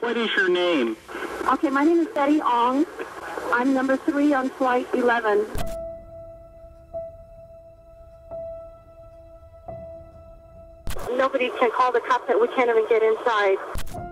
What is your name? Okay, my name is Betty Ong. I'm number three on flight 11. Nobody can call the cops. We can't even get inside.